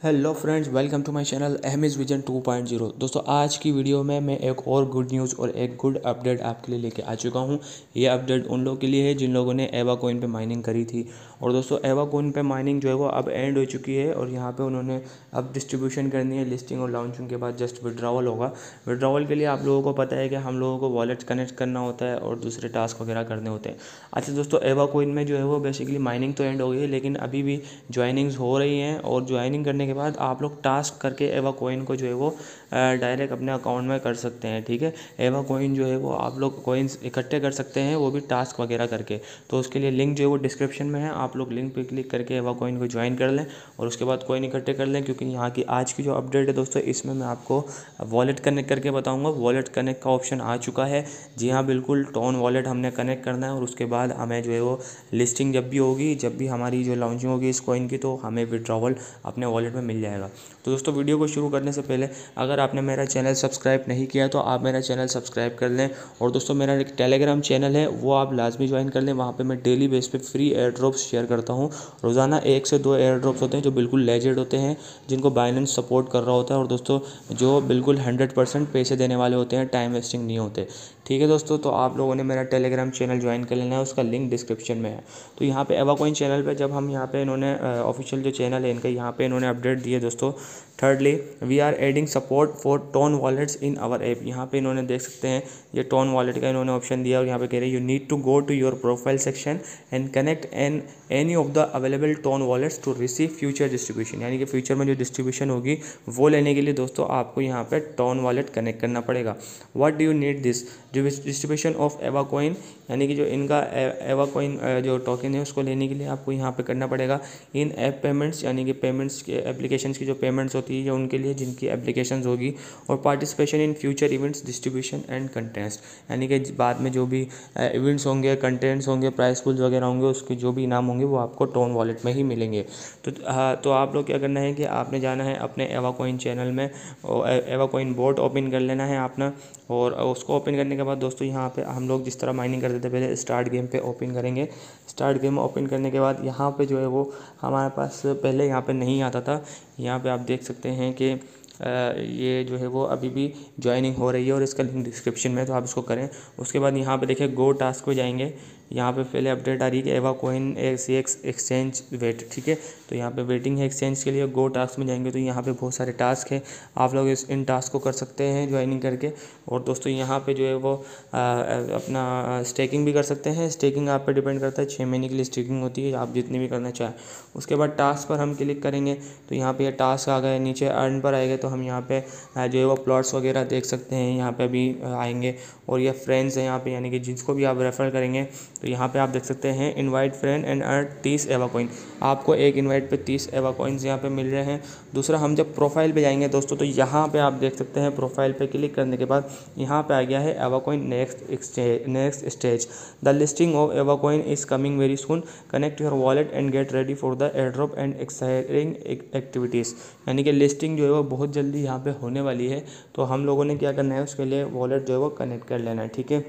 Hello friends, welcome to my channel अहमिज vision 2.0 दोस्तों, आज की वीडियो में मैं एक और गुड न्यूज़ और एक गुड अपडेट आपके लिए लेके आ चुका हूँ। ये अपडेट उन लोगों के लिए है जिन लोगों ने एवा कोइन पे माइनिंग करी थी। और दोस्तों एवा कोइन पे माइनिंग जो है वो अब एंड हो चुकी है और यहाँ पर उन्होंने अब डिस्ट्रीब्यूशन करनी है लिस्टिंग और लॉन्चिंग के बाद जस्ट विड्रावल होगा। विड्रावल के लिए आप लोगों को पता है कि हम लोगों को वॉलेट कनेक्ट करना होता है और दूसरे टास्क वगैरह करने होते हैं। अच्छा दोस्तों एवा कोइन में जो है वो बेसिकली माइनिंग तो एंड हो गई है, लेकिन अभी भी ज्वाइनिंग्स हो रही हैं और ज्वाइनिंग करने के बाद आप लोग टास्क करके एवा कोइन को जो है वो डायरेक्ट अपने अकाउंट में कर सकते हैं, ठीक है? एवा कोइन जो है वो आप लोग कोइंस इकट्ठे कर सकते हैं, वो भी टास्क वगैरह करके। तो उसके लिए लिंक जो है वो डिस्क्रिप्शन में है, आप लोग लिंक पर क्लिक करके एवा कोइन को ज्वाइन कर लें और उसके बाद कोइन इकट्ठे कर लें, क्योंकि यहाँ की आज की जो अपडेट है दोस्तों, इसमें मैं आपको वॉलेट कनेक्ट करके बताऊँगा। वॉलेट कनेक्ट का ऑप्शन आ चुका है। जी हाँ बिल्कुल टोन वॉलेट हमने कनेक्ट करना है और उसके बाद हमें जो है वो लिस्टिंग जब भी होगी, जब भी हमारी जो लॉन्चिंग होगी इस कोइन की तो हमें विड्रॉवल अपने वॉलेट में मिल जाएगा। तो दोस्तों, वीडियो को शुरू करने से पहले, अगर आपने मेरा चैनल सब्सक्राइब नहीं किया तो आप मेरा चैनल सब्सक्राइब कर लें। और दोस्तों, मेरा एक टेलीग्राम चैनल है, वो आप लाजमी ज्वाइन कर लें। वहाँ पर मैं डेली बेस पर फ्री एयर ड्रॉप्स शेयर करता हूँ। रोज़ाना एक से दो एयर ड्रॉप्स होते हैं, जो बिल्कुल लेजेड होते हैं, जिनको बाइलेंस सपोर्ट कर रहा होता है। और दोस्तों, जो बिल्कुल हंड्रेड परसेंट पैसे देने वाले होते हैं, टाइम वेस्टिंग नहीं होते। ठीक है दोस्तों तो आप लोगों ने मेरा टेलीग्राम चैनल ज्वाइन कर लेना है, उसका लिंक डिस्क्रिप्शन में है। तो यहाँ पे एवा कोइन चैनल पे, जब हम यहाँ पे इन्होंने ऑफिशियल जो चैनल है इनका, यहाँ पे इन्होंने अपडेट दिए दोस्तों। Thirdly we are adding support for TON wallets in our app यहाँ पे इन्होंने देख सकते हैं, ये टोन वॉलेट का इन्होंने ऑप्शन दिया और यहाँ पे कह रहे हैं you need to go to your profile section and connect an any of the available TON wallets to receive future distribution यानी कि फ्यूचर में जो डिस्ट्रीब्यूशन होगी, वो लेने के लिए दोस्तों आपको यहाँ पे टोन वॉलेट कनेक्ट करना पड़ेगा। What do you need this जो डिस्ट्रीब्यूशन ऑफ़ एवा कोइन यानी कि जो इनका एवा कोइन जो टोकन है, उसको लेने के लिए आपको यहाँ पे करना पड़ेगा। इन ऐप पेमेंट्स यानी कि पेमेंट्स के एप्लीकेशन की जो पेमेंट्स है या उनके लिए जिनकी एप्लीकेशन होगी और participation in future events distribution and contents यानी कि बाद में जो भी इवेंट्स होंगे कंटेंट्स होंगे प्राइस पुल्स वगैरह होंगे, उसके जो भी इनाम होंगे, वो आपको टोन वॉलेट में ही मिलेंगे. तो हाँ तो आप लोग क्या करना है कि आपने जाना है अपने एवा कोइन चैनल में एवा कोइन बोर्ड ओपन कर लेना है अपना और उसको ओपन करने के बाद दोस्तों यहाँ पे हम लोग जिस तरह माइनिंग करते थे, पहले स्टार्ट गेम पे ओपन करेंगे. स्टार्ट गेम ओपन करने के बाद यहाँ पे जो है वो हमारे पास पहले यहाँ पे नहीं आता था. यहाँ पे आप देख सकते हैं कि ये जो है वो अभी भी ज्वाइनिंग हो रही है और इसका लिंक डिस्क्रिप्शन में है तो आप इसको करें। उसके बाद यहाँ पे देखिए गो टास्क पे जाएँगे। यहाँ पे पहले अपडेट आ रही है कि Ava coin CEX exchange wait ठीक है? तो यहाँ पे वेटिंग है एक्सचेंज के लिए गो टास्क में जाएँगे तो यहाँ पे बहुत सारे टास्क है। आप लोग इस इन टास्क को कर सकते हैं ज्वाइनिंग करके। और दोस्तों यहाँ पे जो है वो आ, अपना स्टेकिंग भी कर सकते हैं। स्टेकिंग आप पे डिपेंड करता है छः महीने के लिए स्टेकिंग होती है आप जितनी भी करना चाहें। उसके बाद टास्क पर हम क्लिक करेंगे तो यहाँ पर यह टास्क आ गए नीचे अर्न पर आएगा तो हम यहाँ पे जो है वो प्लॉट्स वगैरह देख सकते हैं। यहाँ पर अभी आएँगे। और यह फ्रेंड्स हैं यहाँ पर यानी कि जिसको भी आप रेफ़र करेंगे तो यहाँ पे आप देख सकते हैं इनवाइट फ्रेंड एंड अर्न तीस एवा कॉइन आपको एक इनवाइट पे तीस एवा कॉइन्स यहाँ पे मिल रहे हैं। दूसरा, हम जब प्रोफ़ाइल पे जाएँगे दोस्तों तो यहाँ पे आप देख सकते हैं प्रोफ़ाइल पे क्लिक करने के बाद यहाँ पे आ गया है Ava coin next next stage the listing of Ava coin is coming very soon connect your wallet and get ready for the airdrop and exciting activities यानी कि लिस्टिंग जो है वो बहुत जल्दी यहाँ पर होने वाली है। तो हम लोगों ने क्या करना है, उसके लिए वॉलेट जो है वो कनेक्ट कर लेना है, ठीक है?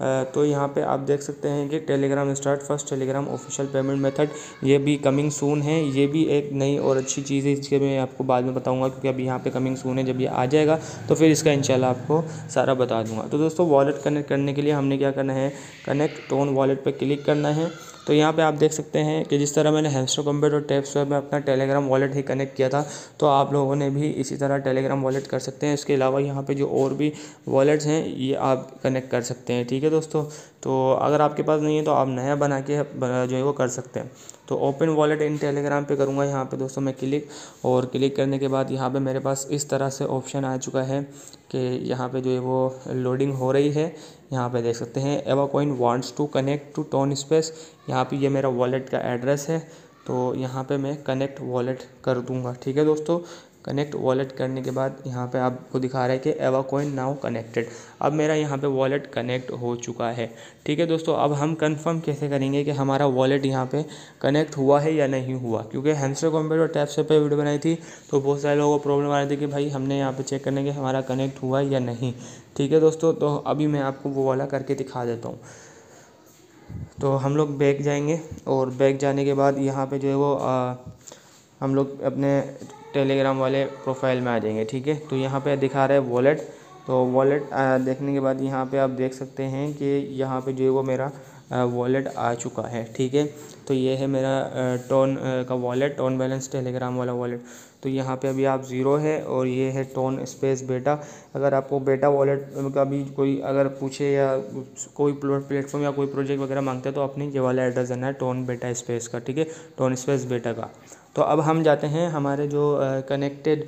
तो यहाँ पे आप देख सकते हैं कि Telegram start first Telegram official payment method ये भी कमिंग सून है। ये भी एक नई और अच्छी चीज़ है, इसके मैं आपको बाद में बताऊँगा क्योंकि अभी यहाँ पे कमिंग सून है, जब ये आ जाएगा तो फिर इसका इंशाल्लाह आपको सारा बता दूँगा। तो दोस्तों वॉलेट कनेक्ट करने के लिए हमने क्या करना है कनेक्ट टोन वॉलेट पर क्लिक करना है। तो यहाँ पे आप देख सकते हैं कि जिस तरह मैंने हेमस्टर कम्प्यूटर और टैप में अपना टेलीग्राम वॉलेट ही कनेक्ट किया था तो आप लोगों ने भी इसी तरह टेलीग्राम वॉलेट कर सकते हैं। इसके अलावा यहाँ पर जो और भी वॉलेट्स हैं, ये आप कनेक्ट कर सकते हैं, ठीक है दोस्तों? तो अगर आपके पास नहीं है तो आप नया बना के जो है वो कर सकते हैं। तो ओपन वॉलेट इन टेलीग्राम पे करूँगा यहाँ पे दोस्तों मैं क्लिक और क्लिक करने के बाद यहाँ पे मेरे पास इस तरह से ऑप्शन आ चुका है कि यहाँ पे जो है वो लोडिंग हो रही है। यहाँ पे देख सकते हैं Ava coin wants to connect to TON space यहाँ पे ये मेरा वॉलेट का एड्रेस है तो यहाँ पे मैं कनेक्ट वॉलेट कर दूँगा। ठीक है दोस्तों? कनेक्ट वॉलेट करने के बाद यहाँ पे आपको दिखा रहा है कि एवा कोइन नाउ कनेक्टेड अब मेरा यहाँ पे वॉलेट कनेक्ट हो चुका है। ठीक है दोस्तों, अब हम कंफर्म कैसे करेंगे कि हमारा वॉलेट यहाँ पे कनेक्ट हुआ है या नहीं हुआ? क्योंकि हैंसर कंप्यूटर टैप से पे वीडियो बनाई थी तो बहुत सारे लोगों को प्रॉब्लम आ रही थी कि भाई हमने यहाँ पर चेक करने के हमारा कनेक्ट हुआ या नहीं। ठीक है दोस्तों तो अभी मैं आपको वो वाला करके दिखा देता हूँ। तो हम लोग बैग जाएँगे और बैग जाने के बाद यहाँ पे जो है वो हम लोग अपने टेलीग्राम वाले प्रोफ़ाइल में आ जाएँगे, ठीक है? तो यहाँ पे दिखा रहा है वॉलेट। तो वॉलेट देखने के बाद यहाँ पे आप देख सकते हैं कि यहाँ पे जो है वो मेरा वॉलेट आ चुका है, ठीक है? तो ये है मेरा टोन का वॉलेट, टोन बैलेंस टेलीग्राम वाला वॉलेट। तो यहाँ पे अभी आप ज़ीरो है और ये है टोन स्पेस बेटा। अगर आपको बेटा वॉलेट का भी कोई अगर पूछे या कोई प्लेटफॉर्म या कोई प्रोजेक्ट वगैरह मांगते हैं तो अपनी ये वाला एड्रेस देना है, टोन बेटा स्पेस का, ठीक है? टोन स्पेस बेटा का। तो अब हम जाते हैं हमारे जो कनेक्टेड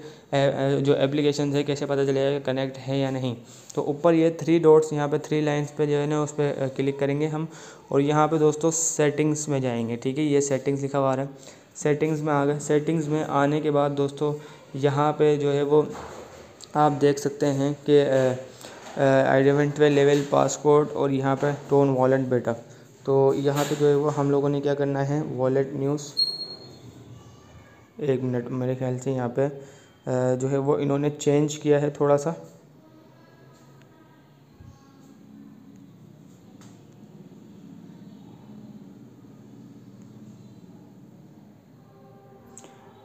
जो एप्लीकेशन है, कैसे पता चलेगा कनेक्ट है या नहीं। तो ऊपर ये थ्री डॉट्स यहाँ पे थ्री लाइंस पे जो है ना, उस पर क्लिक करेंगे हम। और यहाँ पे दोस्तों सेटिंग्स में जाएँगे, ठीक है? ये सेटिंग्स लिखा हुआ है। सेटिंग्स में आ गए सेटिंग्स में आने के बाद दोस्तों यहाँ पे जो है वो आप देख सकते हैं कि आइडेंटिफाई लेवल पासपोर्ट और यहाँ पे टोन वॉलेट बेटा तो यहाँ पे जो है वो हम लोगों ने क्या करना है वॉलेट न्यूज़ एक मिनट मेरे ख्याल से यहाँ पे जो है वो इन्होंने चेंज किया है थोड़ा सा।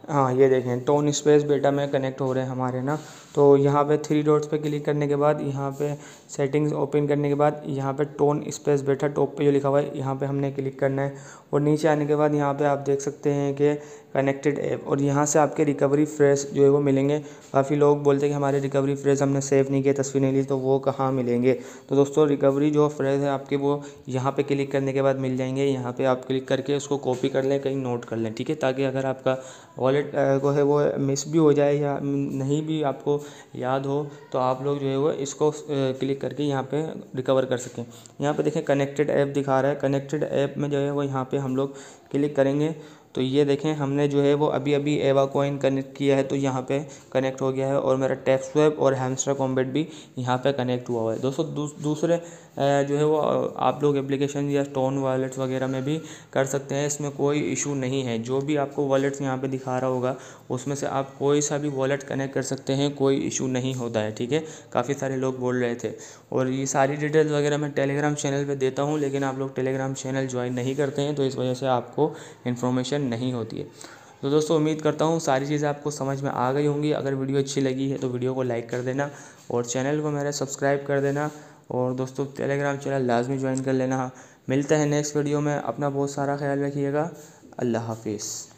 हाँ ये देखें टोन स्पेस बेटा में कनेक्ट हो रहे हैं हमारे ना। तो यहाँ पे थ्री डॉट्स पे क्लिक करने के बाद, यहाँ पे सेटिंग्स ओपन करने के बाद, यहाँ पे टोन स्पेस बेटा टॉप पे जो लिखा हुआ है, यहाँ पे हमने क्लिक करना है। और नीचे आने के बाद यहाँ पे आप देख सकते हैं कि कनेक्टेड ऐप और यहाँ से आपके रिकवरी फ्रेश जो है वो मिलेंगे। काफ़ी लोग बोलते हैं कि हमारे रिकवरी फ्रेश हमने सेव नहीं किया, तस्वीर नहीं ली तो वो कहाँ मिलेंगे? तो दोस्तों रिकवरी जो फ्रेश है आपके वो यहाँ पे क्लिक करने के बाद मिल जाएँगे। यहाँ पे आप क्लिक करके उसको कॉपी कर लें, कहीं नोट कर लें, ठीक है? ताकि अगर आपका वॉलेट को है वो मिस भी हो जाए या नहीं भी आपको याद हो तो आप लोग जो है वो इसको क्लिक करके यहाँ पे रिकवर कर सकें। यहाँ पे देखें कनेक्टेड ऐप दिखा रहा है। कनेक्टेड ऐप में जो है वो यहाँ पे हम लोग क्लिक करेंगे। तो ये देखें, हमने जो है वो अभी अभी एवा कॉइन कनेक्ट किया है तो यहाँ पे कनेक्ट हो गया है और मेरा टैक्स वेब और हैमस्टर कॉम्बेट भी यहाँ पे कनेक्ट हुआ हुआ है। दोस्तों दूसरे जो है वो आप लोग एप्लीकेशन या स्टोन वॉलेट्स वगैरह में भी कर सकते हैं। इसमें कोई इशू नहीं है। जो भी आपको वॉलेट्स यहाँ पे दिखा रहा होगा, उसमें से आप कोई सा भी वॉलेट कनेक्ट कर सकते हैं, कोई इशू नहीं होता है, ठीक है? काफ़ी सारे लोग बोल रहे थे। और ये सारी डिटेल्स वगैरह मैं टेलीग्राम चैनल पर देता हूँ, लेकिन आप लोग टेलीग्राम चैनल ज्वाइन नहीं करते हैं तो इस वजह से आपको इन्फॉर्मेशन नहीं होती है। तो दोस्तों, उम्मीद करता हूँ सारी चीज़ें आपको समझ में आ गई होंगी। अगर वीडियो अच्छी लगी है तो वीडियो को लाइक कर देना और चैनल को मेरा सब्सक्राइब कर देना। और दोस्तों टेलीग्राम चैनल लाजमी ज्वाइन कर लेना। मिलता है नेक्स्ट वीडियो में। अपना बहुत सारा ख्याल रखिएगा। अल्लाह हाफिज़।